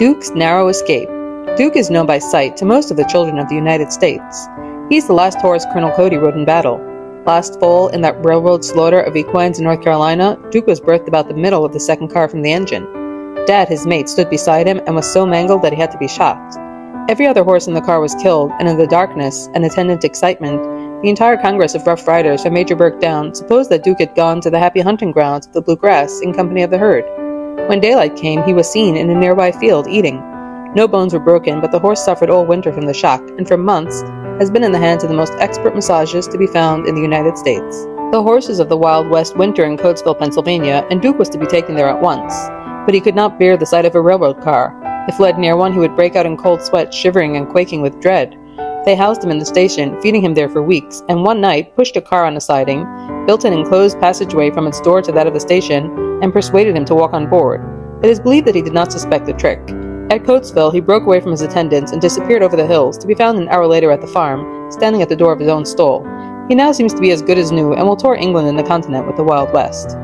Duke's Narrow Escape. Duke is known by sight to most of the children of the United States. He's the last horse Colonel Cody rode in battle. Last fall, in that railroad slaughter of equines in North Carolina, Duke was berthed about the middle of the second car from the engine. Dad, his mate, stood beside him and was so mangled that he had to be shot. Every other horse in the car was killed, and in the darkness and attendant excitement, the entire Congress of Rough Riders from Major Burke down supposed that Duke had gone to the happy hunting grounds of the Blue Grass in company of the herd. When daylight came, he was seen in a nearby field eating. No bones were broken, but the horse suffered all winter from the shock, and for months has been in the hands of the most expert massagist to be found in the United States. The horses of the Wild West winter in Coatesville, Pennsylvania, and Duke was to be taken there at once. But he could not bear the sight of a railroad car. If led near one, he would break out in cold sweat, shivering and quaking with dread. They housed him in the station, feeding him there for weeks, and one night pushed a car on a siding, built an enclosed passageway from its door to that of the station, and persuaded him to walk on board. It is believed that he did not suspect the trick. At Coatesville, he broke away from his attendants and disappeared over the hills, to be found an hour later at the farm, standing at the door of his own stall. He now seems to be as good as new and will tour England and the continent with the Wild West.